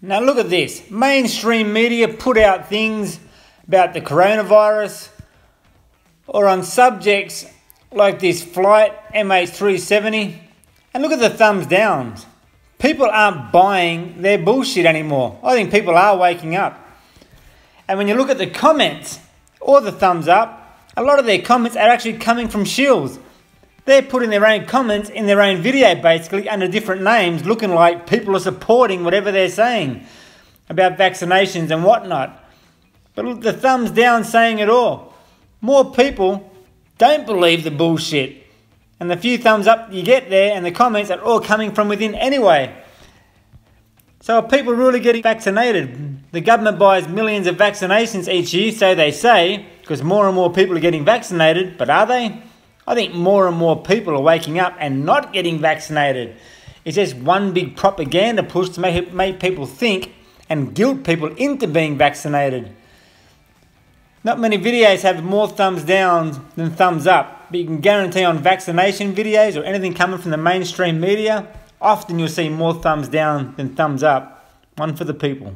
Now look at this. Mainstream media put out things about the coronavirus or on subjects like this flight MH370 and look at the thumbs downs. People aren't buying their bullshit anymore. I think people are waking up. And when you look at the comments or the thumbs up, a lot of their comments are actually coming from shills. They're putting their own comments in their own video basically under different names, looking like people are supporting whatever they're saying about vaccinations and whatnot. But the thumbs down saying it all. More people don't believe the bullshit. And the few thumbs up you get there and the comments are all coming from within anyway. So are people really getting vaccinated? The government buys millions of vaccinations each year, so they say, because more and more people are getting vaccinated, but are they? I think more and more people are waking up and not getting vaccinated. It's just one big propaganda push to make, make people think and guilt people into being vaccinated. Not many videos have more thumbs down than thumbs up, but you can guarantee on vaccination videos or anything coming from the mainstream media, often you'll see more thumbs down than thumbs up. One for the people.